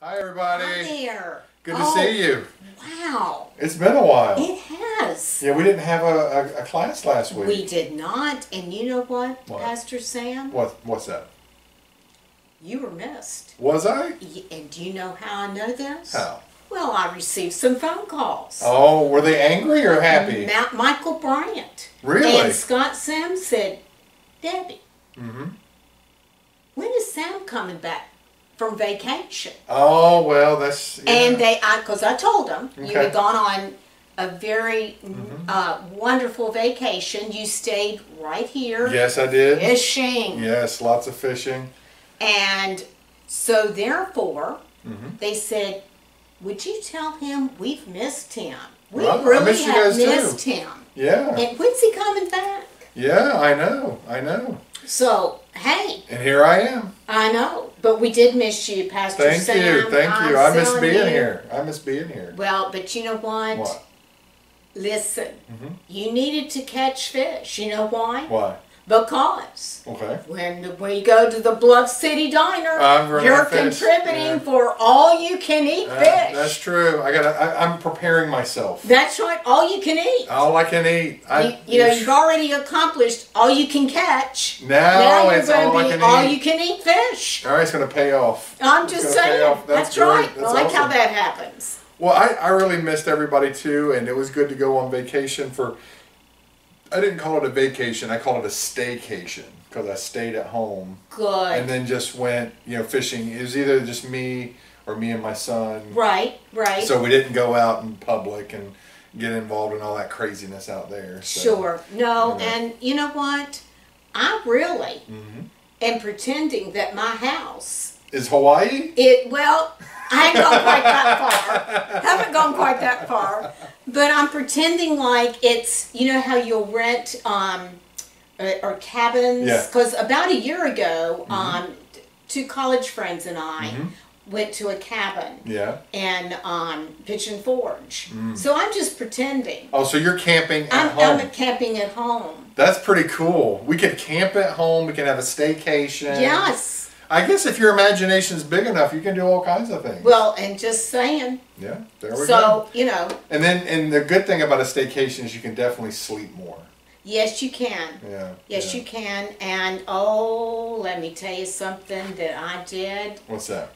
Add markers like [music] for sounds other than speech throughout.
Hi, everybody. Hi there. Good to Oh, see you. Wow. It's been a while. It has. Yeah, we didn't have a, a, a class last week. We did not. And you know what, What? Pastor Sam? What? What's that? You were missed. Was I? And do you know how I know this? How? Well, I received some phone calls. Oh, were they angry or happy? Ma- Michael Bryant. Really? And Scott Sam said, Debbie, hmm when is Sam coming back from vacation? Oh well, that's. Yeah. And they, because I, told them you Okay. Mm-hmm. had gone on a very uh, wonderful vacation. You stayed right here Yes, I did. fishing. Yes, lots of fishing. And so, therefore, Mhm. they said, Would you tell him we've missed him? We Well, I really missed you have guys too. missed him. Yeah. And when's he coming back? Yeah, I know. I know. So, hey, And here I am. I know, but we did miss you, Pastor Thank Sam. you. Thank I'm you. I miss being you. here. I miss being here. Well, but you know what? What? Listen, Mhm. you needed to catch fish. You know why? Why? Because Okay. when we go to the Bluff City Diner, you're contributing yeah. for all you can eat Uh, fish. that's true. I got. I, I'm preparing myself. That's right, all you can eat. All I can eat. I, you, you know, you've already accomplished all you can catch. Now you're it's going all I to be can all eat. you can eat fish. All right, it's going to pay off. I'm just saying. That's That's, right. That's I like how that happens. Well, I, I really missed everybody too, and it was good to go on vacation for. I didn't call it a vacation. I called it a staycation because I stayed at home Good. and then just went, you know, fishing. It was either just me or me and my son. right, right. So we didn't go out in public and get involved in all that craziness out there. So. Sure. No, and you know what? I really Mhm. am pretending that my house Is Hawaii? it well, I haven't gone quite that far. [laughs] haven't gone quite that far. But I'm pretending like it's you know how you'll rent um uh, or cabins Yeah. because about a year ago um two college friends and I Mhm. went to a cabin Yeah. and um Pigeon Forge. So I'm just pretending. Oh, so you're camping at I'm, home? I'm camping at home. That's pretty cool. We can camp at home. We can have a staycation. Yes. I guess if your imagination's big enough, you can do all kinds of things. Well, and just saying. yeah, there we go. So, you know, And then, and the good thing about a staycation is you can definitely sleep more. yes, you can. Yeah. Yes, yeah. you can. And oh, let me tell you something that I did. What's that?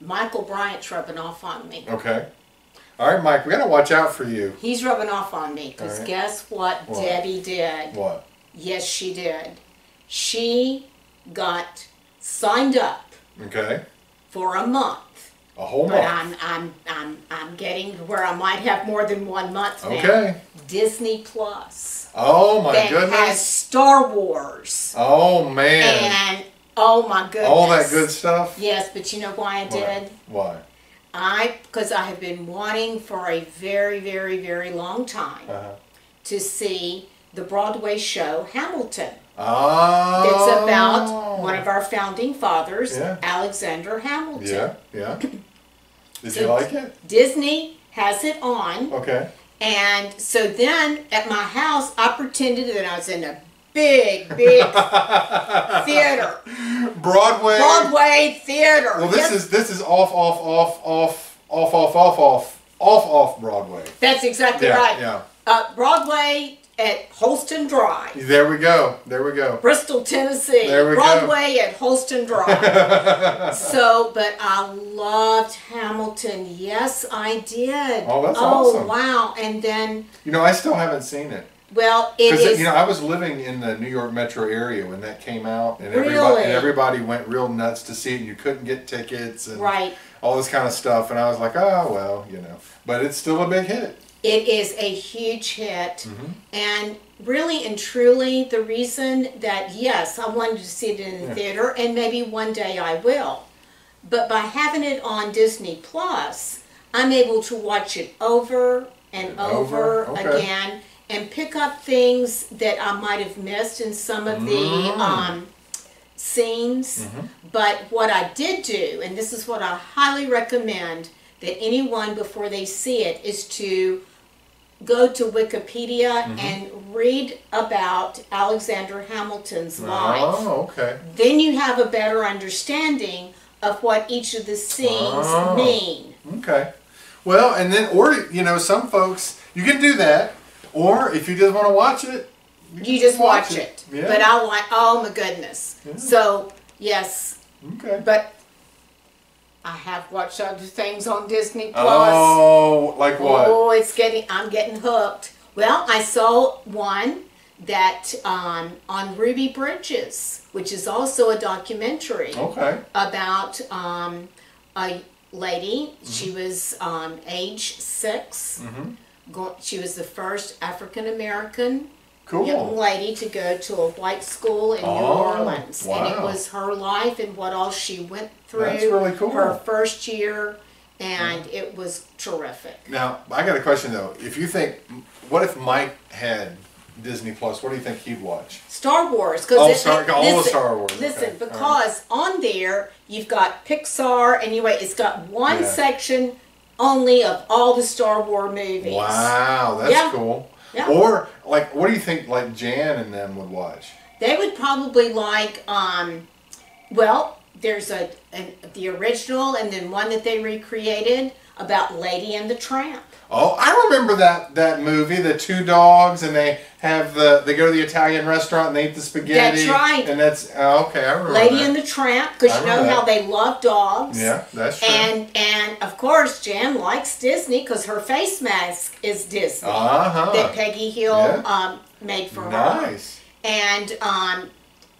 Michael Bryant's rubbing off on me. Okay. All right, Mike. We gotta watch out for you. He's rubbing off on me because right. guess what, What? Debbie did? What? Yes, she did. She got signed up Okay. for a month. A whole But month. I'm I'm I'm I'm getting to where I might have more than one month now. Okay. Disney Plus. Oh my that has goodness. Star Wars. Oh man. And oh my goodness. All that good stuff. Yes, but you know why I did? Why? I because I have been wanting for a very, very, very long time Uh-huh. to see the Broadway show Hamilton. Oh. It's about one of our founding fathers, Yeah. Alexander Hamilton. Yeah. Yeah. Did So- you like it? Disney has it on, Okay. and so then at my house, I pretended that I was in a big, big [laughs] theater, Broadway. Broadway theater. Well, this Yes, is this is off, off, off, off, off, off, off, off, off, off Broadway. that's exactly Yeah, right. yeah. Uh, Broadway at Holston Drive. There we go. There we go. Bristol, Tennessee. There we go. Broadway at Holston Drive. [laughs] so, but I loved Hamilton. Yes, I did. Oh, that's oh, awesome. wow. And then, You know, I still haven't seen it well, it you know I was living in the New York metro area when that came out, and everybody Really? and everybody went real nuts to see it. and You couldn't get tickets and right. all this kind of stuff, and I was like, oh well, you know. But it's still a big hit. It is a huge hit. Mhm. And really and truly, the reason that, yes, I wanted to see it in the Yeah. theater, and maybe one day I will. But by having it on Disney Plus, I'm able to watch it over and And over, over, okay. again and pick up things that I might have missed in some of the Mm. um, scenes. Mhm. But what I did do, and this is what I highly recommend that anyone before they see it, is to go to Wikipedia Mm-hmm. and read about Alexander Hamilton's life. Oh, okay. Then you have a better understanding of what each of the scenes Oh. mean. Okay. Well, and then, or, you know, some folks, you can do that. Or if you just want to watch it, You just watch, it. Yeah. But I want, oh my goodness. Yeah. So, yes, okay. but I have watched other things on Disney Plus. Oh, like what? Oh, it's getting, I'm getting hooked. Well, I saw one that um, on Ruby Bridges, which is also a documentary Okay. about um, a lady. Mm-hmm. She was um, age 6 Go, she was the first African American young lady to go to a white school in New Oh, Orleans, and it was her life and what all she went through. That's really cool. Her first year, and it was terrific. Now, I got a question though. If you think, what if Mike had Disney Plus? What do you think he'd watch? Star Wars, because Oh, Star- all the Star Wars, Listen, okay, all right. because on there you've got Pixar. Anyway, it's got one Yeah. section only of all the Star Wars movies. Wow, that's Yeah. cool. Yeah. Or like, what do you think? Like Jan and them would watch? They would probably like, um, well, there's a, an the original and then one that they recreated about Lady and the Tramp. Oh, I remember that that movie, the two dogs, and they have the they go to the Italian restaurant and they eat the spaghetti. That's right. And that's oh, okay. I remember. Lady that. and the Tramp, because you know remember how they love dogs. Yeah, that's true. And and of course Jan likes Disney because her face mask is Disney uh huh. that Peggy Hill Yeah. um, made for her. Nice. And um,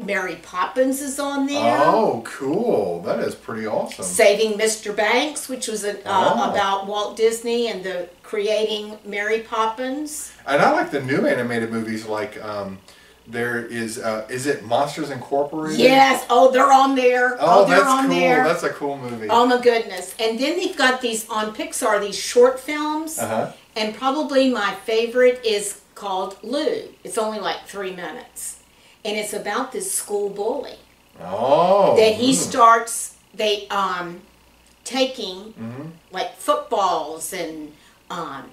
Mary Poppins is on there. Oh, cool. That is pretty awesome. Saving Mr. Banks, which was a, uh, Oh. about Walt Disney and the creating Mary Poppins. And I like the new animated movies. Like um, there is uh, is it Monsters Incorporated? Yes. Oh, they're on there. Oh, they're that's on cool. there. That's a cool movie. Oh my goodness. And then they've got these on Pixar, these short films. Uh-huh. And probably my favorite is called Lou. It's only like three minutes. And it's about this school bully Oh. that he mm. starts they um taking Mhm. like footballs and um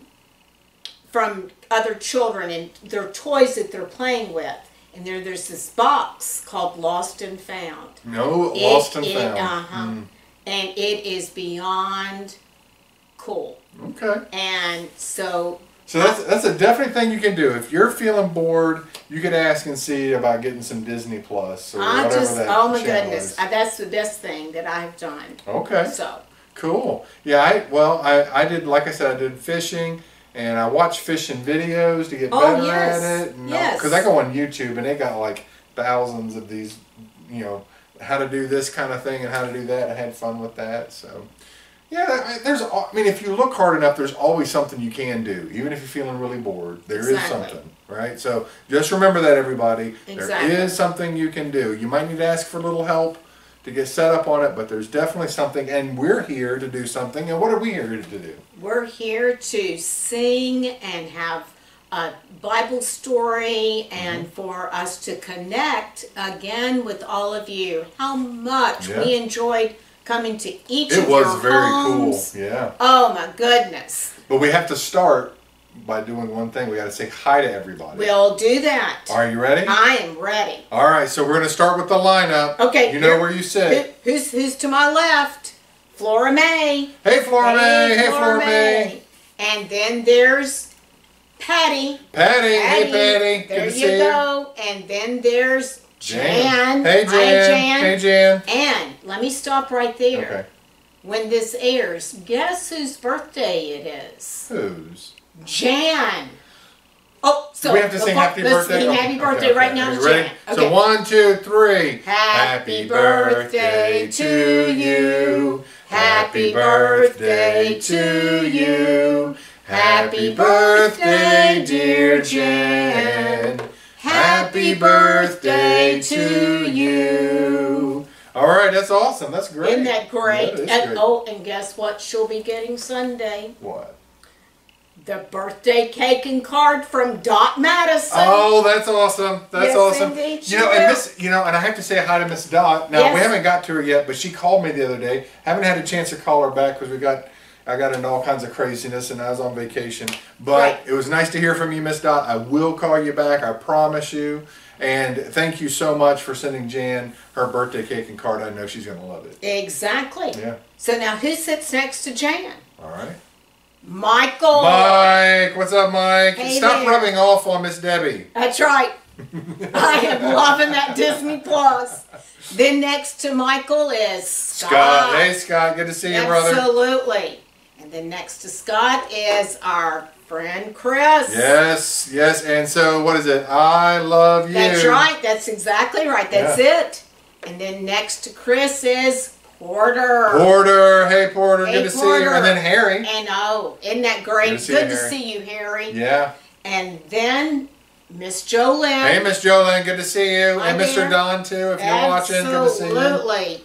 from other children and their toys that they're playing with. And there there's this box called Lost and Found. No, It- Lost and it- Found. uh-huh. Mm. And it is beyond cool. Okay. And so So that's that's a definite thing you can do. If you're feeling bored, you could ask and see about getting some Disney Plus or I whatever just that oh my goodness. is. That's the best thing that I've done. Okay. So Cool. Yeah, I well, I, I did like I said, I did fishing and I watch fishing videos to get Oh, better yes. at it. And Yes. Because I go on YouTube and they got like thousands of these, you know, how to do this kind of thing and how to do that. I had fun with that. So, yeah, I- there's. I mean, if you look hard enough, there's always something you can do, even if you're feeling really bored. There is Exactly. something, right? So just remember that, everybody. Exactly. There is something you can do. You might need to ask for a little help to get set up on it, but there's definitely something, and we're here to do something. And what are we here to do? we're here to sing and have a Bible story and Mm-hmm. for us to connect again with all of you. How much Yeah. we enjoyed coming to each other. It of was your very homes. cool. Yeah. Oh my goodness. But we have to start by doing one thing. We got to say hi to everybody. We'll do that. Are you ready? I am ready. All right, so we're going to start with the lineup. Okay, You know here- where you sit. Who, who's who's to my left? Flora May. Hey, Flora May. Hey, Flora May. And then there's Patty. Patty. Hey, Patty. There Good you see you. go. And then there's Jan. Hey, Jan. Hi, Jan. Hey, Jan. And let me stop right there. Okay. When this airs, guess whose birthday it is? Who's? Jan. Oh, so we have to sing happy let's birthday. sing happy okay, birthday okay. right now you ready? Jan. So one, two, three. Happy birthday to you. Happy birthday to you. Happy birthday, dear Jan. Happy birthday to you. All right, that's awesome. That's great. Isn't that great? And, great. oh, and guess what she'll be getting Sunday? What? The birthday cake and card from Dot Madison. Oh, that's awesome. That's Yes, awesome. indeed, you know, and will. Miss, you know, and I have to say hi to Miss Dot. Now we haven't got to her yet, but she called me the other day. Haven't had a chance to call her back because we got, I got into all kinds of craziness and I was on vacation. But Right. it was nice to hear from you, Miss Dot. I will call you back. I promise you. And thank you so much for sending Jan her birthday cake and card. I know she's gonna love it. Exactly. Yeah. So now who sits next to Jan? All right. Michael. Mike, what's up, Mike? Hey Stop there. rubbing off on Miss Debbie. That's right. [laughs] I am loving that Disney Plus. Then next to Michael is Scott. Scott. Hey, Scott. Good to see you, brother. Absolutely. And then next to Scott is our friend Chris. Yes, yes. And so, what is it? I love you. That's right. That's exactly right. That's it. And then next to Chris is Porter. Porter. Hey, Porter. Hey, good to see you. And then Harry. And oh, isn't that great? Good to see Good you, to Harry. see you, Harry. Yeah. And then Miss Jolene. Hey, Miss Jolene. Good to see you. Hi and Mr. there. Don, too, if you're watching. Good to see you. Absolutely.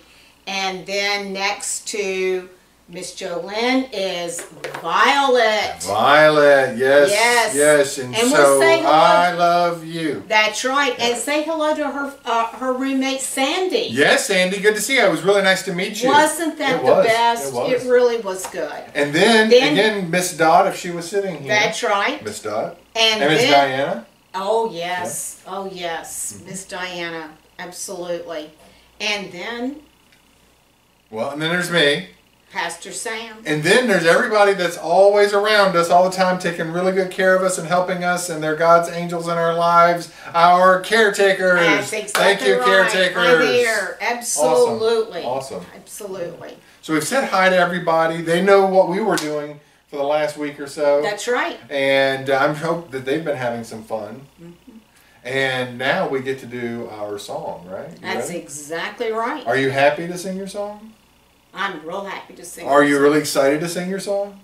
And then next to Miss Jolene is Violet. Violet. Yes. Yes. Yes. And, And we'll say hello- I love you. That's right. And say hello to her uh, her roommate Sandy. Yes, Sandy, Good to see you. It was really nice to meet you. Wasn't that It the was. best? It was. really was good. And then, Then- again, Miss Dot, if she was sitting here. That's right. Miss Dot. And, And Miss Diana. oh yes, oh yes, Mm-hmm. Miss Diana, absolutely. And then Well, and then there's me. Pastor Sam. And then there's everybody that's always around us all the time, taking really good care of us and helping us, and they're God's angels in our lives, our caretakers. That's exactly Thank you, right. caretakers. Right there. Absolutely. Awesome. Absolutely. So we've said hi to everybody. They know what we were doing for the last week or so. That's right. and I'm hope that they've been having some fun. Mm-hmm. And now we get to do our song, right? You That's ready? exactly right. Are you happy to sing your song? I'm real happy to sing. Are you song. really excited to sing your song?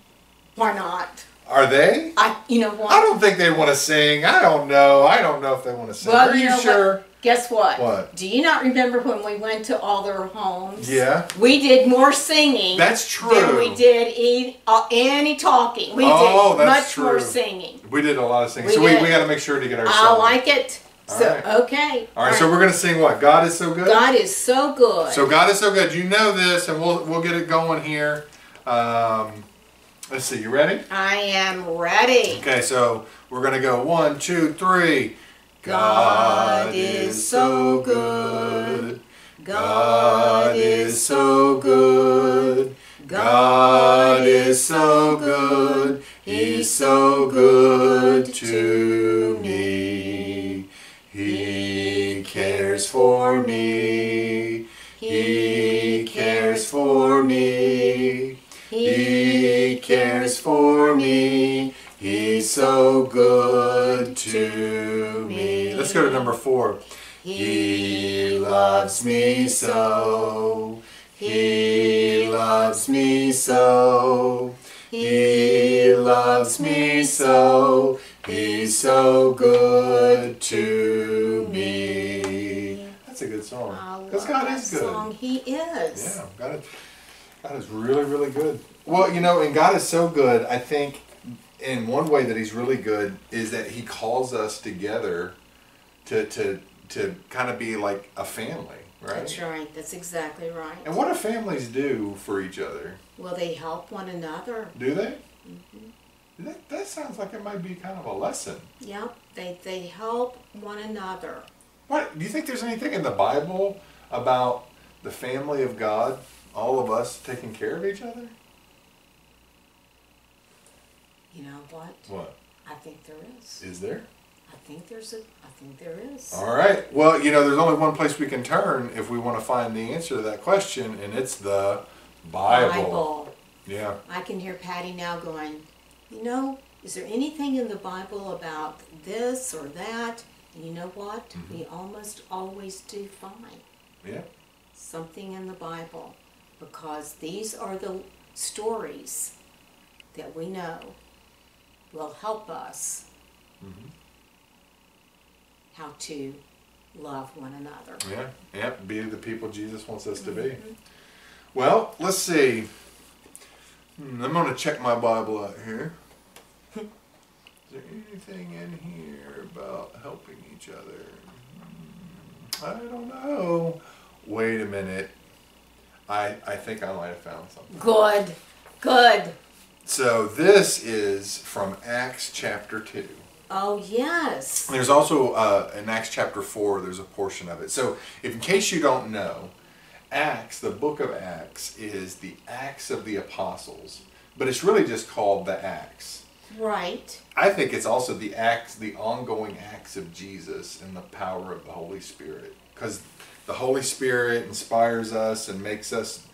Why not? Are they? I. You know what? I don't think they want to sing. I don't know. I don't know if they want to sing. Well, Are you you know what? sure? Guess what? What? Do you not remember when we went to all their homes? Yeah. We did more singing. That's true. Than we did e- uh, any talking. We Oh, did much more singing. We did a lot of singing. We so we, we got to make sure to get our I song. like it. All So right. okay. All right, so we're going to sing what? God is so good? God is so good. So God is so good. You know this, and we'll we'll get it going here. Um, let's see. You ready? I am ready. Okay, so we're gonna go one, two, three. God is so good. God is so good. God is so good. He's so good to me. Cares for me. He's so good to me. Let's go to number four. He loves me so. He loves me so. He loves me so. He's so good to me. That's a good song. Because God is good. song. He is. Yeah, God is, God is really, really good. Well, you know, and God is so good. I think in one way that He's really good is that He calls us together to to to kind of be like a family, right? That's right. That's exactly right. And what do families do for each other? Well, they help one another? Do they? Mm-hmm. That, that sounds like it might be kind of a lesson. Yep. They they help one another. What do you think? There's anything in the Bible about the family of God, all of us taking care of each other? You know what? What I think there is. is there? I think there's a. I think there is. All right. Well, you know, there's only one place we can turn if we want to find the answer to that question, and it's the Bible. Bible. Yeah. I can hear Patty now going, you know, is there anything in the Bible about this or that? And you know what? Mm-hmm. We almost always do find Yeah. something in the Bible because these are the stories that we know will help us Mhm. how to love one another. Yeah. Yeah. Be the people Jesus wants us to be. Mm-hmm. Well, let's see. Hmm, I'm going to check my Bible out here. Is there anything in here about helping each other? Hmm, I don't know. Wait a minute. I I think I might have found something. Good, good. So this is from Acts chapter 2. Oh, yes. There's also uh, in Acts chapter 4, there's a portion of it. So, if, in case you don't know, Acts, the book of Acts, is the Acts of the Apostles, but it's really just called the Acts. Right. I think it's also the acts, the ongoing acts of Jesus and the power of the Holy Spirit. Because the Holy Spirit inspires us and makes us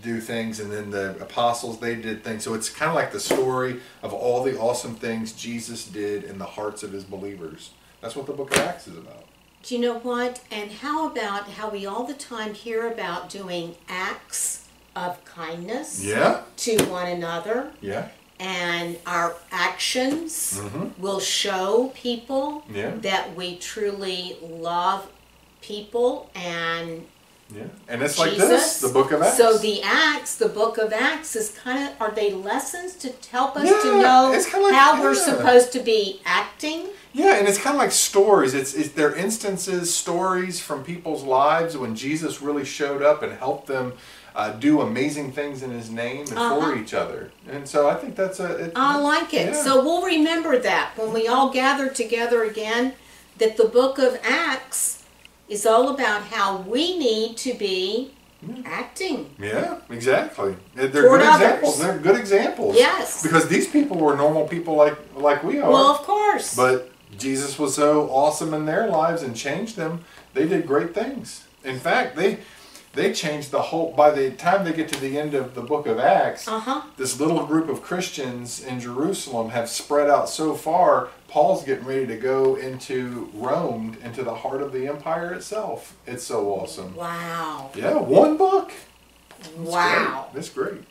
do things, and then the apostles, they did things. So it's kind of like the story of all the awesome things Jesus did in the hearts of his believers. That's what the book of Acts is about. Do you know what? And how about how we all the time hear about doing acts of kindness Yeah, to one another? yeah, and our actions Mhm. will show people Yeah. that we truly love people and yeah. And it's like Jesus. this, the book of Acts. So the Acts, the book of Acts, is kind of are they lessons to help us to know like- how we're supposed to be acting? Yeah, and it's kind of like stories. It's, it's they're instances, stories from people's lives when Jesus really showed up and helped them uh, do amazing things in His name and for Uh-huh. each other. And so I think that's a. It, I like it. yeah. So we'll remember that when we all gather together again, that the book of Acts is all about how we need to be acting. Yeah, exactly. They're good Toward examples. They're good examples. Yes. Because these people were normal people like like we are. Well, of course. But Jesus was so awesome in their lives and changed them. They did great things. In fact, they they changed the whole. By the time they get to the end of the book of Acts, Uh huh. this little group of Christians in Jerusalem have spread out so far. Paul's getting ready to go into Rome, into the heart of the empire itself. It's so awesome. Wow. Yeah, one book. That's Wow. great. That's great.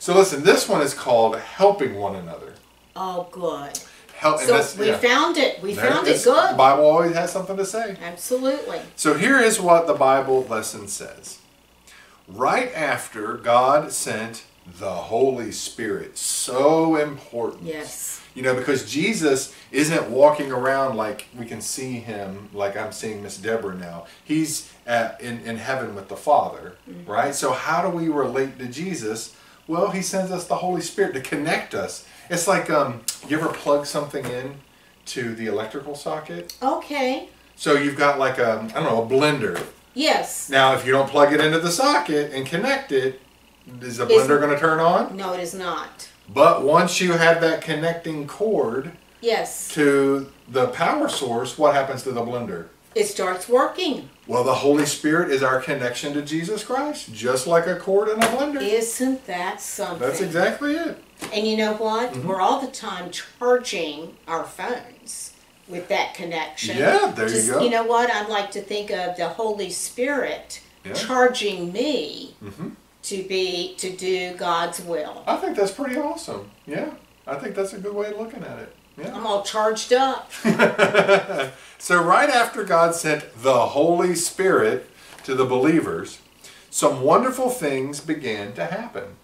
So listen, this one is called helping one another. Oh, good. Help. So that's- we yeah. found it. We There- found it it's- good. Bible always has something to say. Absolutely. So here is what the Bible lesson says. Right after God sent the Holy Spirit, so important. Yes. You know, because Jesus isn't walking around like we can see him, like I'm seeing Miss Deborah now. He's at, in, in heaven with the Father, Mm-hmm. right? So, how do we relate to Jesus? Well, he sends us the Holy Spirit to connect us. It's like, um, you ever plug something in to the electrical socket? Okay. So, you've got like a, I don't know, a blender. Yes. Now, if you don't plug it into the socket and connect it, is the blender going to turn on? No, it is not. But once you have that connecting cord, Yes. to the power source, what happens to the blender? It starts working. Well, the Holy Spirit is our connection to Jesus Christ, just like a cord in a blender. Isn't that something? That's exactly it. And you know what? Mm-hmm. We're all the time charging our phones with that connection. Yeah, there you go. You know what? I'd like to think of the Holy Spirit Yeah. charging me Mhm. to be to do God's will. I think that's pretty awesome. Yeah, I think that's a good way of looking at it. Yeah. I'm all charged up. [laughs] so, right after God sent the Holy Spirit to the believers, some wonderful things began to happen.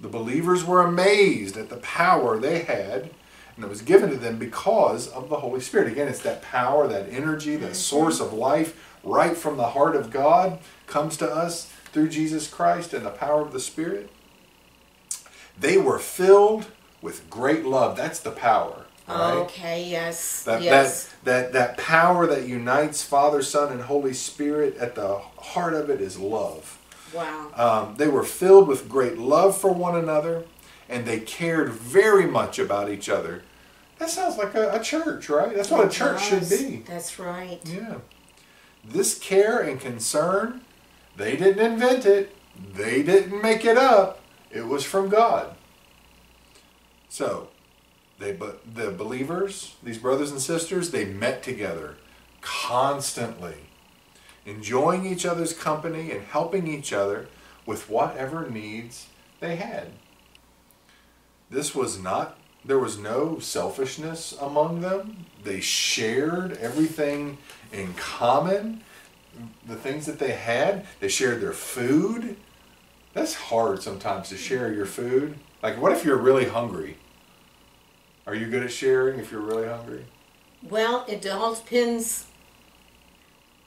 The believers were amazed at the power they had, and it was given to them because of the Holy Spirit. Again, it's that power, that energy, that mm-hmm. source of life right from the heart of God comes to us through Jesus Christ and the power of the Spirit. They were filled with great love. That's the power. Right? Okay, yes. That, yes. that, that, that power that unites Father, Son, and Holy Spirit, at the heart of it is love. wow. Um, they were filled with great love for one another, and they cared very much about each other. That sounds like a, a church, right? That's what a It church should be. That's right. Yeah. This care and concern, they didn't invent it, they didn't make it up. It was from God. So, they but the believers, these brothers and sisters, they met together constantly, enjoying each other's company and helping each other with whatever needs they had. This was not there was no selfishness among them. They shared everything in common. The things that they had, they shared their food. That's hard sometimes to share your food. Like, what if you're really hungry? Are you good at sharing if you're really hungry? Well, it all depends.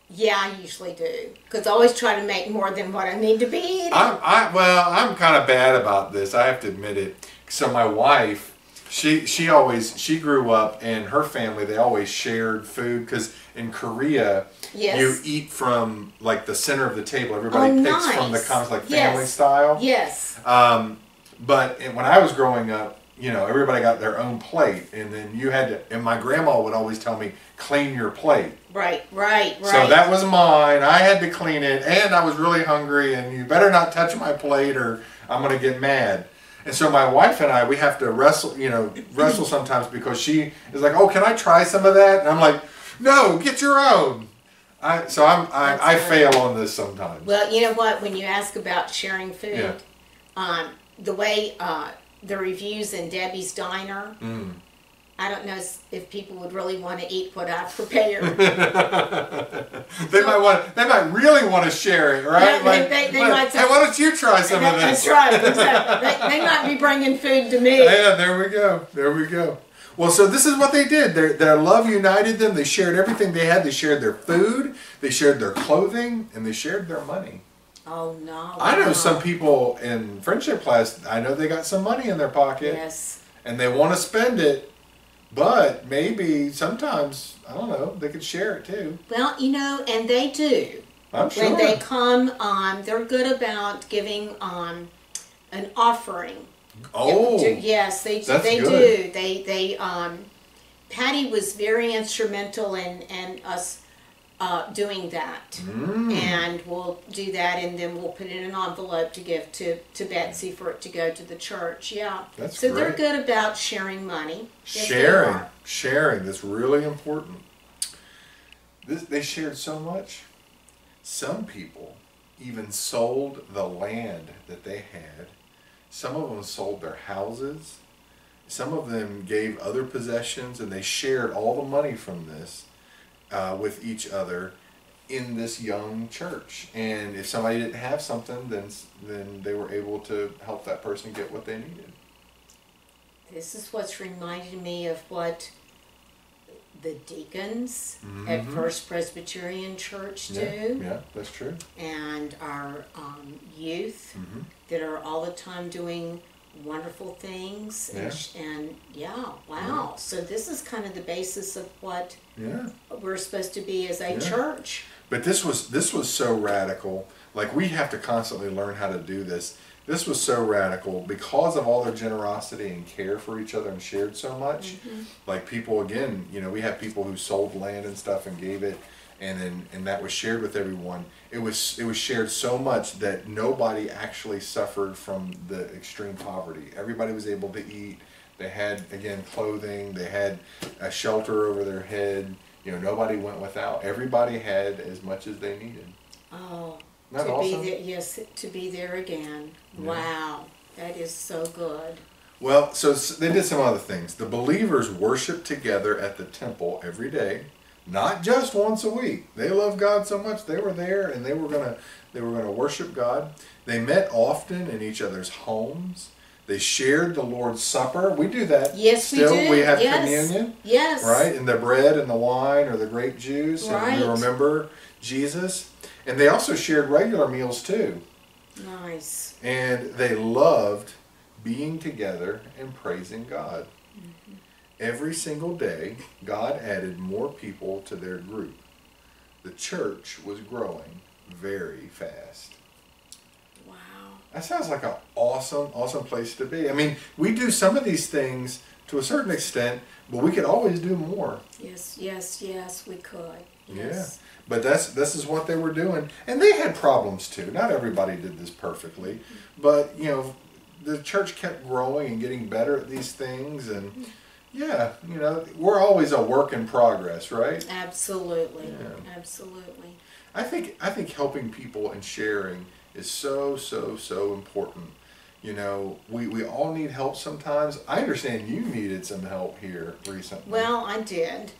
Yeah, I usually do. Because I always try to make more than what I need to be eating. I'm, I, well, I'm kind of bad about this. I have to admit it. So my wife, she she always she grew up and her family they always shared food because in Korea Yes. you eat from like the center of the table. Everybody Oh, picks from the nice. kind of like Yes. family style. Yes. Um, but in- when I was growing up, you know, everybody got their own plate, and then you had to. And my grandma would always tell me, "Clean your plate." Right, right, right. So that was mine. I had to clean it, and I was really hungry. And you better not touch my plate, or I'm gonna get mad. And so my wife and I, we have to wrestle, you know, wrestle sometimes because she is like, "Oh, can I try some of that?" And I'm like, "No, get your own." I so I'm I, I fail on this sometimes. Well, you know what? When you ask about sharing food, Yeah. um, the way uh, the reviews in Debbie's Diner, Mm. I don't know if people would really want to eat what I prepared. [laughs] They might want. They might really want to share it, right? They- they- they like, might hey, why don't you try some of this? That's right. Exactly. [laughs] they, they might be bringing food to me. Yeah, there we go. There we go. Well, so this is what they did. Their, their love united them. They shared everything they had. They shared their food. They shared their clothing, and they shared their money. Oh no. I know no. some people in friendship class. I know they got some money in their pocket, Yes. and they want to spend it. But maybe sometimes I don't know. They could share it too. Well, you know, and they do. I'm sure. When they come, um, they're good about giving um, an offering. oh, Do- yes, they that's they good. do. They they um, Patty was very instrumental in in us uh, doing that, Mm. and we'll do that, and then we'll put it in an envelope to give to to Betsy for it to go to the church. Yeah, That's so they're good about sharing money. Sharing, sharing. That's really important. This, they shared so much. Some people even sold the land that they had. Some of them sold their houses. Some of them gave other possessions, and they shared all the money from this uh, with each other in this young church. And if somebody didn't have something, then then they were able to help that person get what they needed. This is what's reminding me of what the deacons at Mhm. First Presbyterian Church do, Yeah, yeah, that's true. and our um, youth hmm that are all the time doing wonderful things. And, Yeah. sh- and yeah, wow. So this is kind of the basis of what Yeah. we're supposed to be as a Yeah. church. But this was this was so radical. Like we have to constantly learn how to do this. This was so radical because of all their generosity and care for each other and shared so much. Mm-hmm. Like people again, you know, we have people who sold land and stuff and gave it and then and that was shared with everyone. It was it was shared so much that nobody actually suffered from the extreme poverty. Everybody was able to eat. They had again clothing, they had a shelter over their head. You know, nobody went without. Everybody had as much as they needed. Oh, that to awesome? be there, yes, to be there again. Yeah. Wow, that is so good. Well, so they did some other things. The believers worshiped together at the temple every day, not just once a week. They loved God so much they were there and they were gonna they were gonna worship God. They met often in each other's homes. They shared the Lord's Supper. We do that. Yes, Still, we do. we have yes. communion, Yes. right? And the bread and the wine or the grape juice, and we remember Jesus. And they also shared regular meals too. Nice. And they loved being together and praising God. Mm-hmm. Every single day, God added more people to their group. The church was growing very fast. Wow. That sounds like an awesome, awesome place to be. I mean, we do some of these things to a certain extent, but we could always do more. Yes, yes, yes, we could. Yes. But that's this is what they were doing, and they had problems too. Not everybody did this perfectly, mm-hmm. but you know, the church kept growing and getting better at these things, and mm-hmm. Yeah, you know, we're always a work in progress, right? Absolutely. Yeah. Absolutely. I think I think helping people and sharing is so so so important. You know, we, we all need help sometimes. I understand you needed some help here recently. Well, I did.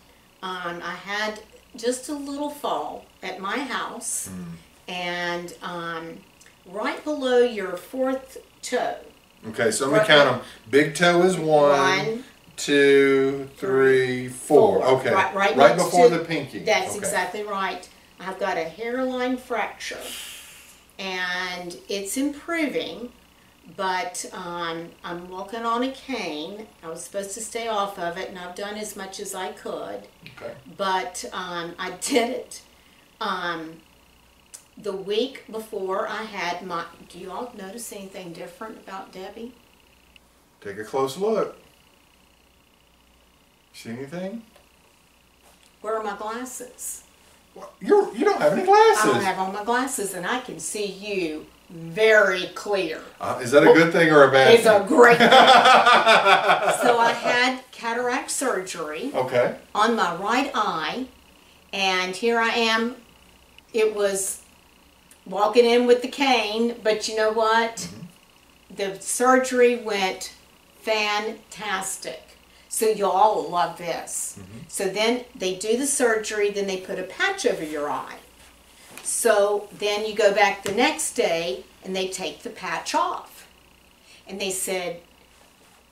Um, I had just a little fall at my house, Hmm. and um, right below your fourth toe. okay, so let me Right- count them. Big toe is one. One, two, three, four. Four. Okay. Right- right next before to- the pinky. That's okay. exactly right. I've got a hairline fracture, and it's improving, but um, I'm walking on a cane. I was supposed to stay off of it, and I've done as much as I could, Okay. but um, I did it. Um, the week before I had my. Do you all notice anything different about Debbie? Take a close look. See anything? Where are my glasses? Well, You're, you don't have any I glasses. don't have on my glasses, and I can see you very clear. Uh, is that a good thing or a bad thing? It's a great thing. [laughs] so I had cataract surgery okay. on my right eye, and here I am. It was walking in with the cane, but you know what? The surgery went fantastic. So y'all will love this. Mm-hmm. So then they do the surgery, then they put a patch over your eye. So then you go back the next day and they take the patch off. And they said,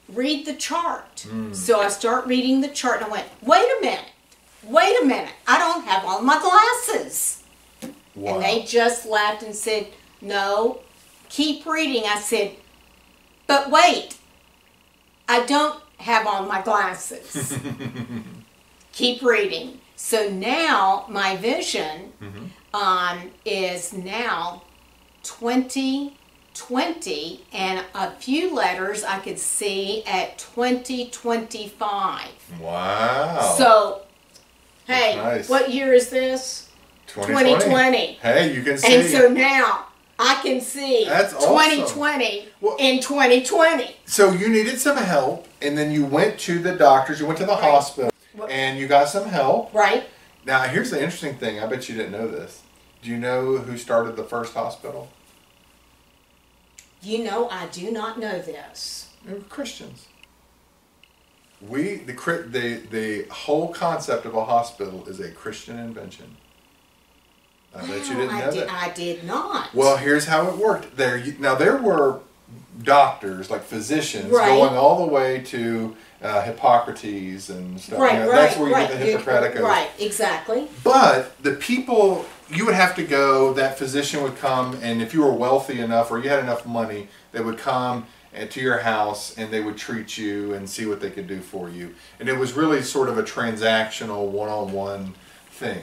read the chart. Mm. So I start reading the chart and I went, wait a minute, wait a minute, I don't have on my glasses. Wow. And they just laughed and said, no, keep reading. I said, but wait, I don't have on my glasses. [laughs] keep reading. So now my vision um, is now 2020 and a few letters I could see at 2025. wow. So, hey, Nice. what year is this? 2020. 2020. Hey, you can see. And so now I can see That's awesome. 2020 Well- in 2020. So you needed some help, and then you went to the doctors. You went to the Right. hospital, and you got some help. Right? Now, here's the interesting thing. I bet you didn't know this. Do you know who started the first hospital? You know, I do not know this. They were Christians. We the the the whole concept of a hospital is a Christian invention. I bet you didn't I know did, that. I did not. Well, here's how it worked. There, now there were doctors, like physicians, Right. going all the way to uh, Hippocrates and stuff. right, know, right, that's where you right. get the Hippocratic oath. Right, exactly. But the people, you would have to go. That physician would come, and if you were wealthy enough or you had enough money, they would come to your house and they would treat you and see what they could do for you. And it was really sort of a transactional, one-on-one thing.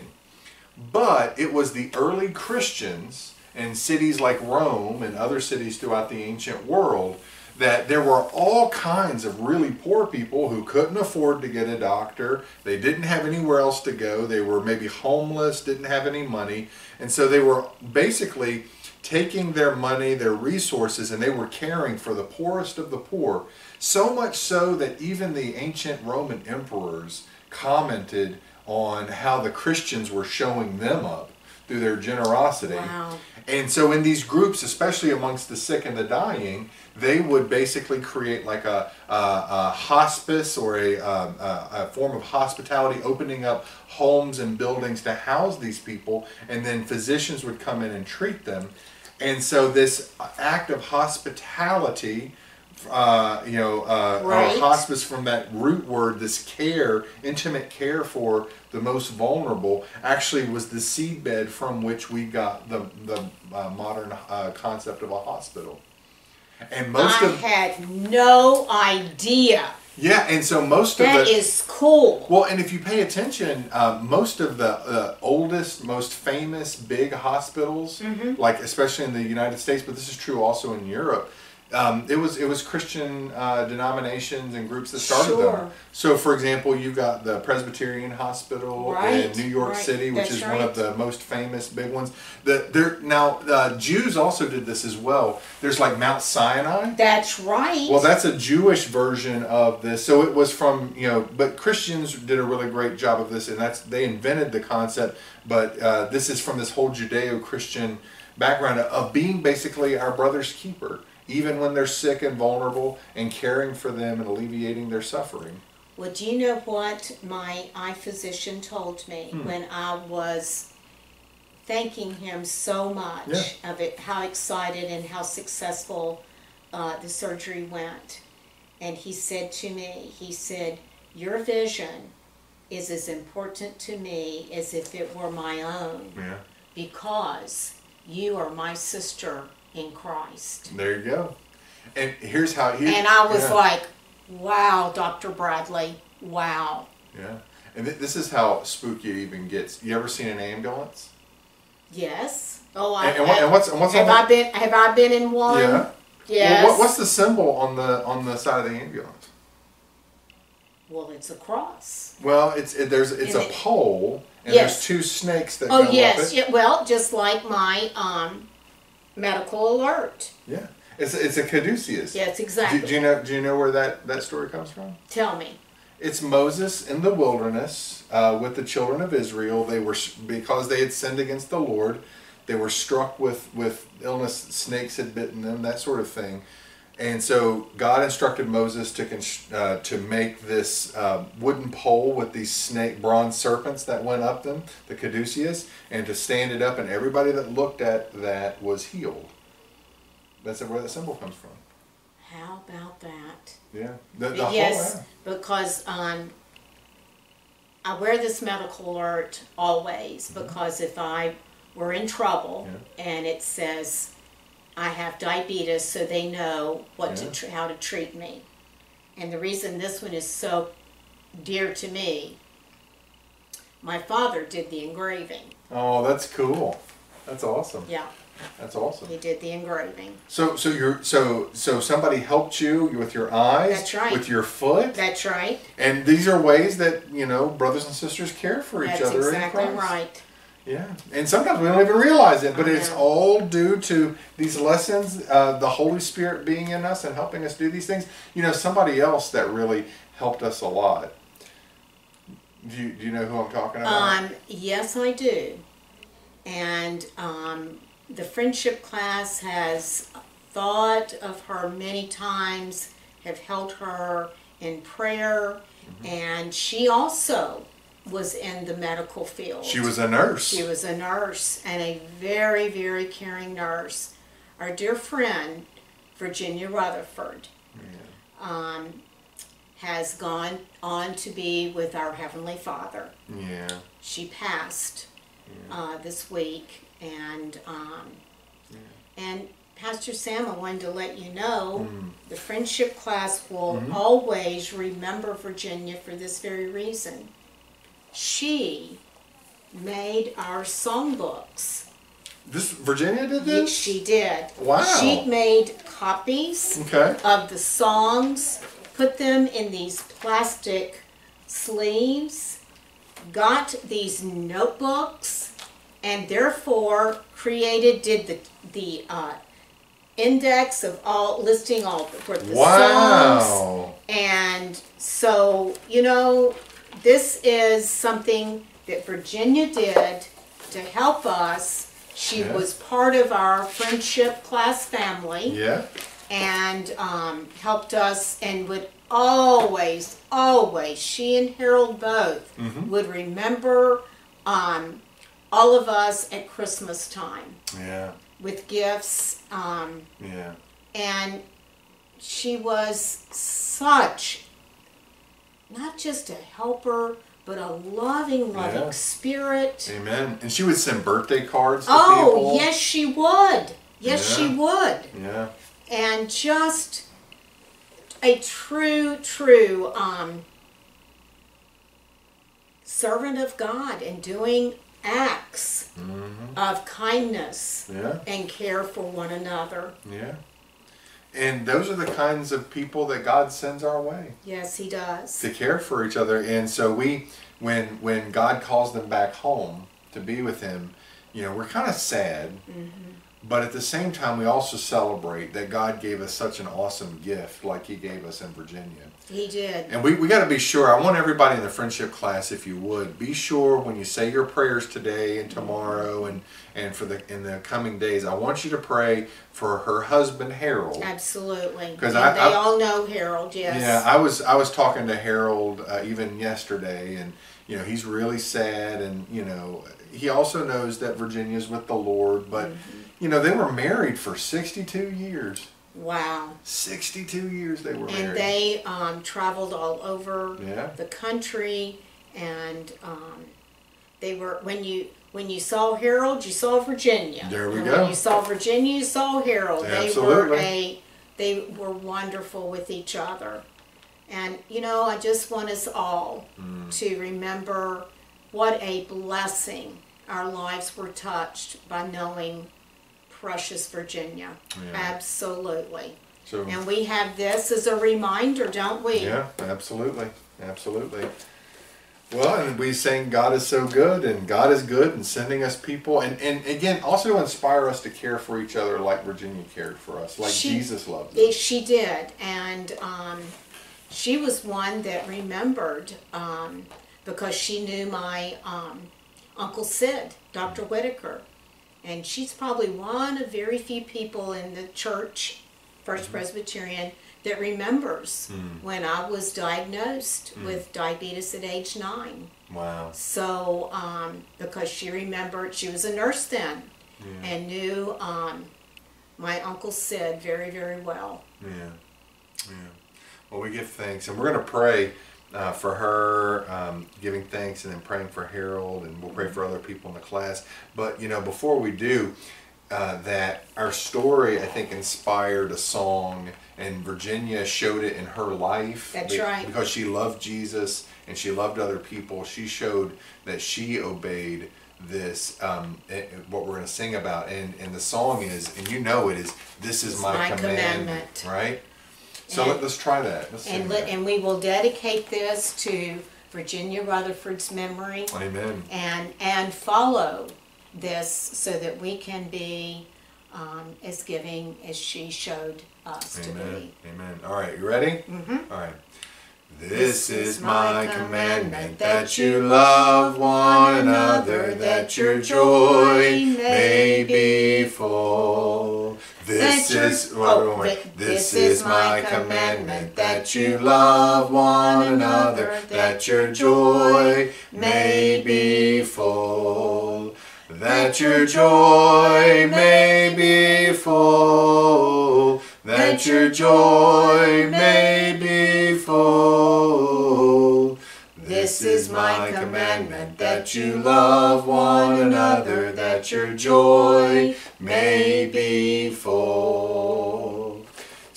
But it was the early Christians in cities like Rome and other cities throughout the ancient world that there were all kinds of really poor people who couldn't afford to get a doctor. They didn't have anywhere else to go. They were maybe homeless, didn't have any money. And so they were basically taking their money, their resources, and they were caring for the poorest of the poor. So much so that even the ancient Roman emperors commented on how the Christians were showing them up through their generosity. Wow. And so in these groups, especially amongst the sick and the dying, they would basically create like a, a, a hospice or a, a form of hospitality, opening up homes and buildings to house these people, and then physicians would come in and treat them. And so this act of hospitality, uh, you know, uh, Right. hospice from that root word, this care, intimate care for the most vulnerable, actually was the seedbed from which we got the the uh, modern uh, concept of a hospital. And most I of had no idea. yeah, and so most That of the is cool. well, and if you pay attention, uh, most of the uh, oldest, most famous big hospitals, Mm-hmm. like especially in the United States, but this is true also in Europe. Um, it was it was Christian uh, denominations and groups that started Sure. them. So, for example, you've got the Presbyterian Hospital Right, in New York right, City, which that's is one of the most famous big ones. The there now uh, Jews also did this as well. There's like Mount Sinai. That's right. Well, that's a Jewish version of this. So it was from you know, but Christians did a really great job of this, and that's they invented the concept. But uh, this is from this whole Judeo-Christian background of being basically our brother's keeper, even when they're sick and vulnerable, and caring for them and alleviating their suffering. Well, do you know what my eye physician told me Hmm. when I was thanking him so much of it, how excited and how successful uh, the surgery went? And he said to me, he said, Your vision is as important to me as if it were my own Yeah. because you are my sister in Christ. There you go. And here's how he. And I was yeah, like, wow, Dr. Bradley, wow. Yeah. And th- this is how spooky it even gets. You ever seen an ambulance? Yes. Oh, I And, and, what, and what's and what's have I been have I been in one? Yeah. Yes. Well, what, what's the symbol on the on the side of the ambulance? Well, it's a cross. Well, it's it, there's it's And a it- pole and Yes. there's two snakes that Oh go yes. it. Yeah, well, just like my um, medical alert. Yeah. It's it's a caduceus. Yes, Do, exactly. do you know do you know where that that story comes from? Tell me. It's Moses in the wilderness uh, with the children of Israel. They were because they had sinned against the Lord. They were struck with with illness. Snakes had bitten them, that sort of thing. And so God instructed Moses to uh, to make this uh, wooden pole with these snake bronze serpents that went up them, the caduceus, and to stand it up, and everybody that looked at that was healed. That's where the symbol comes from. How about that? Yeah, the, the yes, whole. because um, I wear this medical alert always because if I were in trouble. Yeah. and it says I have diabetes, so they know what Yeah. to tr- how to treat me. And the reason this one is so dear to me, my father did the engraving. Oh, that's cool. That's awesome. Yeah, That's awesome. he did the engraving. So, so you're so so somebody helped you with your eyes, That's right. with your foot, That's right. and these are ways that you know brothers and sisters care for each That's other exactly in right. Yeah, and sometimes we don't even realize it, but it's all due to these lessons, uh, the Holy Spirit being in us and helping us do these things. You know, somebody else that really helped us a lot. Do you, do you know who I'm talking about? Um, yes, I do. And um, the friendship class has thought of her many times, have held her in prayer, Mm-hmm. and she also was in the medical field. she was a nurse. She was a nurse and a very, very caring nurse. Our dear friend, Virginia Rutherford, um, has gone on to be with our Heavenly Father. yeah. She passed uh, this week, and um, and Pastor Sam, I wanted to let you know Mm. the friendship class will Mm-hmm. always remember Virginia for this very reason. She made our songbooks. This Virginia did this. She did. Wow. She made copies Okay. of the songs, put them in these plastic sleeves, got these notebooks, and therefore created, did the, the uh, index of all, listing all the, for the songs. Wow. And so, you know, this is something that Virginia did to help us. She Yeah. was part of our friendship class family Yeah. and um, helped us and would always, always, she and Harold both Mm-hmm. would remember um, all of us at Christmas time Yeah. with gifts. Um, Yeah. and she was such not just a helper but a loving loving Yeah. spirit Amen. And she would send birthday cards to oh people. yes she would yes she would Yeah. and just a true true um servant of god and doing acts of kindness Yeah. and care for one another Yeah. And those are the kinds of people that God sends our way yes he does to care for each other. And so we, when when God calls them back home to be with Him, you know, we're kind of sad, mm-hmm. but at the same time, we also celebrate that God gave us such an awesome gift, like He gave us in Virginia. he did And we, we got to be sure. I want everybody in the friendship class, if you would, be sure when you say your prayers today and tomorrow and, and for the in the coming days, I want you to pray for her husband Harold. Absolutely, because I- they I- all know Harold, yes. Yeah, I was I was talking to Harold uh, even yesterday, and you know he's really sad, and you know he also knows that Virginia's with the Lord, but Mm-hmm. you know they were married for sixty two years. wow. Sixty two years they were And married. they um, traveled all over Yeah. the country, and um, they were when you when you saw Harold, you saw Virginia. There we and go. When you saw Virginia, you saw Harold. They were a they were wonderful with each other. And, you know, I just want us all mm. to remember what a blessing our lives were touched by knowing precious Virginia. Yeah. Absolutely. So And we have this as a reminder, don't we? yeah, absolutely, absolutely. Well, and we saying God is so good, and God is good, and sending us people, and and again also to inspire us to care for each other like Virginia cared for us, like She- Jesus loved us. She did, and um, she was one that remembered um, because she knew my um, Uncle Sid, Dr. Whitaker, and she's probably one of very few people in the church, First Presbyterian, that remembers when I was diagnosed with diabetes at age nine. Wow. So, um, because she remembered, she was a nurse then, and knew um, my Uncle Sid very, very well. Yeah, yeah. Well, we give thanks, and we're going to pray uh, for her, um, giving thanks, and then praying for Harold, and we'll pray for other people in the class. But you know, before we do, uh, that our story I think inspired a song, and Virginia showed it in her life. That's be- right. Because she loved Jesus and she loved other people. She showed that she obeyed this um, eh, eh, what we're going to sing about and and the song is and you know it is this is my, my commandment, commandment. right so And- let, us try that let's And, let, that. and we will dedicate this to Virginia Rutherford's memory amen and, and follow this so that we can be um, as giving as she showed us to be. amen all right you ready mm-hmm. right this is my commandment that you love one another, that your joy may be full. This is oh, wait, wait, but this is my commandment that you love one another, that your joy may be full. That your joy may be full. That your joy may be full. This is my commandment that you love one another, that your joy may be full.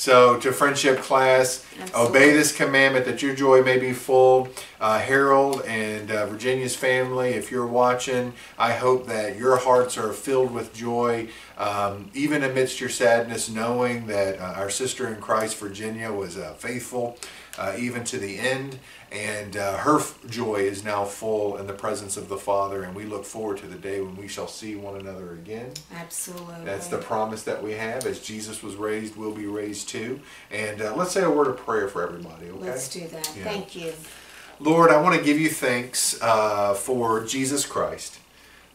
So, to friendship class, Absolutely. obey this commandment that your joy may be full. Uh, Harold and uh, Virginia's family, if you're watching, I hope that your hearts are filled with joy, um, even amidst your sadness, knowing that uh, our sister in Christ, Virginia, was uh, faithful uh, even to the end. And uh, her f- joy is now full in the presence of the Father, and we look forward to the day when we shall see one another again. Absolutely. That's the promise that we have. As Jesus was raised, we'll be raised too. And uh, let's say a word of prayer for everybody, okay? Let's do that. Yeah. Thank you. Lord, I want to give you thanks uh, for Jesus Christ,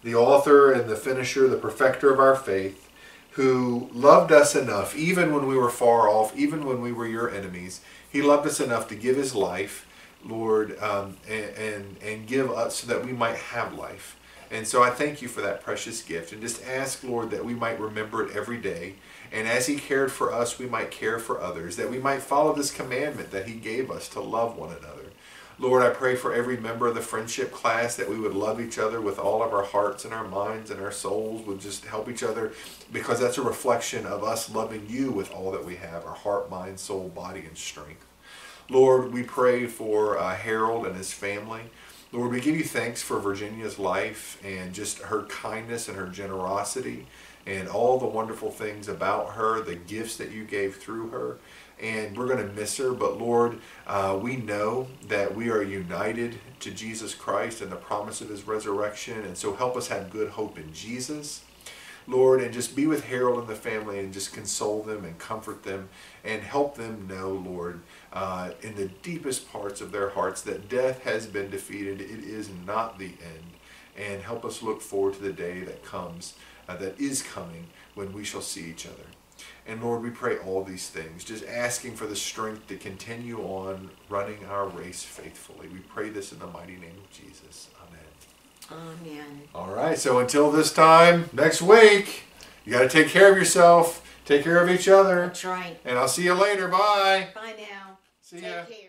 the author and the finisher, the perfecter of our faith, who loved us enough, even when we were far off, even when we were your enemies. He loved us enough to give his life, Lord, um, and, and, and give us so that we might have life. And so I thank you for that precious gift and just ask, Lord, that we might remember it every day. And as He cared for us, we might care for others, that we might follow this commandment that He gave us to love one another. Lord, I pray for every member of the friendship class that we would love each other with all of our hearts and our minds and our souls, would just help each other because that's a reflection of us loving you with all that we have our heart, mind, soul, body, and strength. Lord, we pray for uh, Harold and his family. Lord, we give you thanks for Virginia's life and just her kindness and her generosity and all the wonderful things about her, the gifts that you gave through her. And we're going to miss her, but Lord, uh, we know that we are united to Jesus Christ and the promise of his resurrection. And so help us have good hope in Jesus. Lord, and just be with Harold and the family and just console them and comfort them and help them know, Lord, uh, in the deepest parts of their hearts that death has been defeated. It is not the end. And help us look forward to the day that comes, uh, that is coming, when we shall see each other. And Lord, we pray all these things, just asking for the strength to continue on running our race faithfully. We pray this in the mighty name of Jesus. Amen. Amen. All right, so until this time next week, you got to take care of yourself, take care of each other, That's right. and I'll see you later. Bye. Bye now. See Take ya. care.